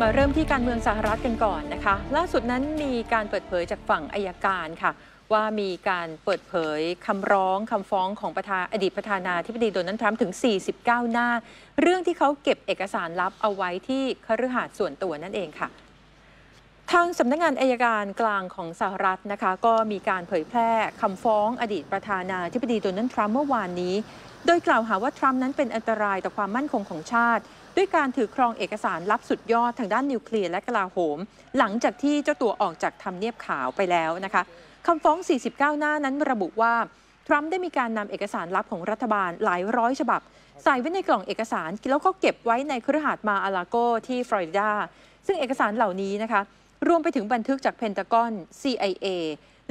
มาเริ่มที่การเมืองสหรัฐกันก่อนนะคะ ล่าสุดนั้นมีการเปิดเผยจากฝั่งอายการค่ะ ว่ามีการเปิดเผยคำร้องคำฟ้องของประธานอดีตประธานาธิบดีโดนัลด์ทรัมป์ถึง 49 หน้า เรื่องที่เขาเก็บเอกสารลับเอาไว้ที่คฤหาสน์ส่วนตัวนั่นเองค่ะ ทางสำนักงงานอายการกลางของสหรัฐนะคะ ก็มีการเผยแพร่คำฟ้องอดีตประธานาธิบดีโดนัลด์ทรัมป์เมื่อวานนี้ โดยกล่าวหาว่าทรัมป์นั้นเป็นอันตรายต่อความมั่นคงของชาติ ด้วยการถือครองเอกสารลับสุดยอดทางด้านนิวเคลียร์และกลาโหม หลังจากที่เจ้าตัวออกจากทำเนียบขาวไปแล้วนะคะคำฟ้อง 49 หน้านั้นระบุว่าทรัมป์ได้มีการนำเอกสารลับของรัฐบาลหลายร้อยฉบับ ใส่ไว้ในกล่องเอกสารแล้วก็เก็บไว้ในคฤหาสน์มาอาลาโกที่ฟลอริดาซึ่งเอกสารเหล่านี้นะคะ รวมไปถึงบันทึกจากเพนตากอน CIA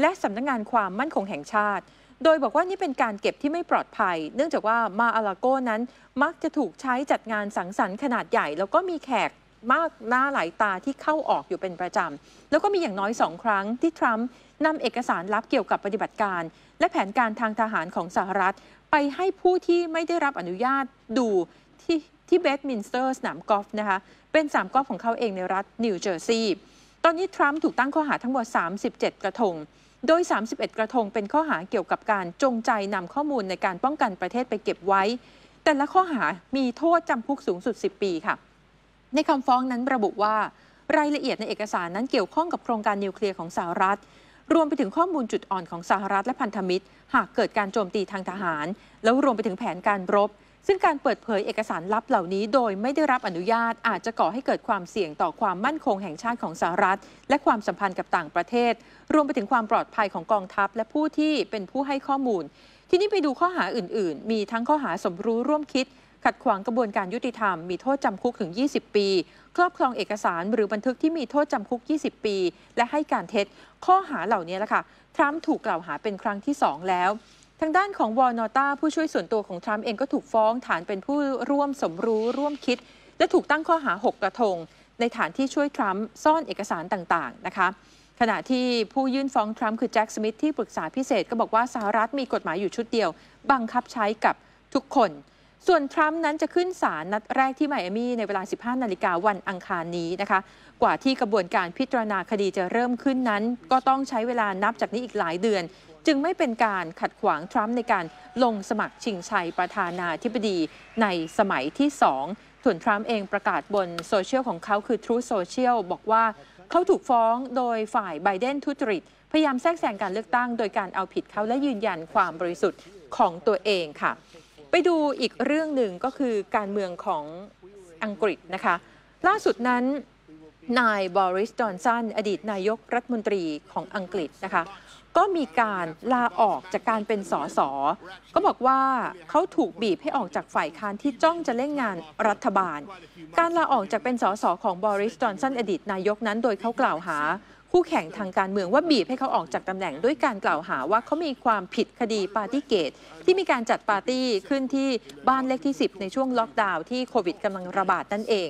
และสำนักงงานความมั่นคงแห่งชาติ โดยบอกว่านี่เป็นการเก็บที่ไม่ปลอดภัย เนื่องจากว่ามาอาลาโกนั้นมักจะถูกใช้จัดงานสังสรรค์ขนาดใหญ่ แล้วก็มีแขกมากหน้าหลายตาที่เข้าออกอยู่เป็นประจำ แล้วก็มีอย่างน้อยสองครั้งที่ทรัมป์นำเอกสารลับเกี่ยวกับปฏิบัติการ และแผนการทางทหารของสหรัฐ ไปให้ผู้ที่ไม่ได้รับอนุญาตดูที่ที่เบดมินสเตอร์สนามกอล์ฟนะคะ เป็นสนามกอล์ฟของเขาเองในรัฐนิวเจอร์ซีย์ ตอนนี้ทรัมป์ถูกตั้งข้อหาทั้งหมด 37 กระทง โดย 31 กระทงเป็นข้อหาเกี่ยวกับการจงใจนำข้อมูลในการป้องกันประเทศไปเก็บไว้ แต่ละข้อหามีโทษจำคุกสูงสุด 10 ปีค่ะ ในคำฟ้องนั้นระบุว่ารายละเอียดในเอกสารนั้นเกี่ยวข้องกับโครงการนิวเคลียร์ของสหรัฐ รวมไปถึงข้อมูลจุดอ่อนของสหรัฐและพันธมิตร หากเกิดการโจมตีทางทหาร แล้วรวมไปถึงแผนการรบ ซึ่งการเปิดเผยเอกสารลับเหล่านี้โดยไม่ได้รับอนุญาตอาจจะก่อให้เกิดความเสี่ยงต่อความมั่นคงแห่งชาติของสหรัฐ และความสัมพันธ์กับต่างประเทศ รวมไปถึงความปลอดภัยของกองทัพ และผู้ที่เป็นผู้ให้ข้อมูล ทีนี้ไปดูข้อหาอื่น ๆ มีทั้งข้อหาสมรู้ร่วมคิด ขัดขวางกระบวนการยุติธรรม มีโทษจำคุกถึง 20 ปี ครอบครองเอกสารหรือบันทึกที่มีโทษจำคุก 20 ปี และให้การเท็จ ข้อหาเหล่านี้แหละค่ะทรัมป์ถูกกล่าวหาเป็นครั้งที่2แล้ว ทางด้านของวอร์นอต้าผู้ช่วยส่วนตัวของทรัมป์เองก็ถูกฟ้องฐานเป็นผู้ร่วมสมรู้ร่วมคิด และถูกตั้งข้อหา 6 กระทง ในฐานที่ช่วยทรัมป์ซ่อนเอกสารต่างๆนะคะขณะที่ผู้ยื่นฟ้องทรัมป์คือแจ็คสมิธที่ปรึกษาพิเศษก็บอกว่าสหรัฐมีกฎหมายอยู่ชุดเดียว บังคับใช้กับทุกคน ส่วนทรัมป์นั้นจะขึ้นศาลนัดแรกที่ไมอามีในเวลา 15 นาฬิกาวันอังคารนี้นะคะ กว่าที่กระบวนการพิจารณาคดีจะเริ่มขึ้นนั้น ก็ต้องใช้เวลานับจากนี้อีกหลายเดือน จึงไม่เป็นการขัดขวางทรัมป์ในการลงสมัครชิงชัยประธานาธิบดีในสมัยที่2ส่วนทรัมป์เองประกาศบนโซเชียลของเขาคือ True Social บอกว่าเขาถูกฟ้องโดยฝ่ายไบเดนทุจริต พยายามแทรกแซงการเลือกตั้ง โดยการเอาผิดเขาและยืนยันความบริสุทธิ์ของตัวเองค่ะ ไปดูอีกเรื่องหนึ่งก็คือการเมืองของอังกฤษนะคะ ล่าสุดนั้น นายบริสจอนสันอดีตนายกรัฐมนตรีของอังกฤษนะคะ ก็มีการลาออกจากการเป็นสสก็บอกว่าเขาถูกบีบให้ออกจากฝ่ายค้านที่จ้องจะเล่นงานรัฐบาล การลาออกจากเป็นสสของบริสจอนสันอดีตนายกนั้นโดยเขากล่าวหาคู่แข่งทางการเมืองว่าบีบให้เขาออกจากตำแหน่งด้วยการกล่าวหาว่าเขามีความผิดคดีปาร์ตี้เกต ที่มีการจัดปาร์ตี้ขึ้นที่บ้านเลขที่ 10 ในช่วงล็อกดาวน์ที่โควิดกำลังระบาดนั่นเอง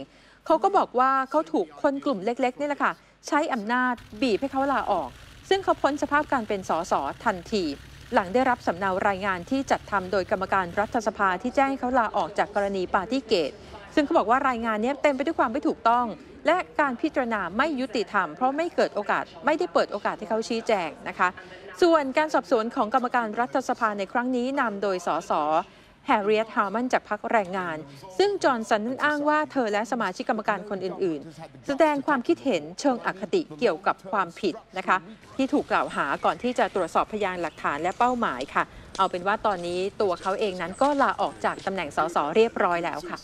เขาก็บอกว่าเขาถูกคนกลุ่มเล็กๆนี่แหละค่ะ ใช้อำนาจบีบให้เขาลาออก ซึ่งเขาพ้นสภาพการเป็นสสทันที หลังได้รับสำเนารายงานที่จัดทำโดยกรรมการรัฐสภาที่แจ้งให้เขาลาออกจากกรณีปาร์ตี้เกต ซึ่งเขาบอกว่ารายงานนี้เต็มไปด้วยความไม่ถูกต้อง และการพิจารณาไม่ยุติธรรม เพราะไม่เกิดโอกาสไม่ได้เปิดโอกาสให้เขาชี้แจงนะคะ ส่วนการสอบสวนของกรรมการรัฐสภาในครั้งนี้นำโดยสส แฮร์ริเอตฮาร์มันจากพรรคแรงงาน ซึ่งจอห์นสันนั้นอ้างว่าเธอและสมาชิกกรรมการคนอื่น ๆ แสดงความคิดเห็นเชิงอคติเกี่ยวกับความผิดนะคะ ที่ถูกกล่าวหาก่อนที่จะตรวจสอบพยานหลักฐานและเป้าหมายค่ะ เอาเป็นว่าตอนนี้ตัวเขาเองนั้นก็ลาออกจากตำแหน่งสสเรียบร้อยแล้วค่ะ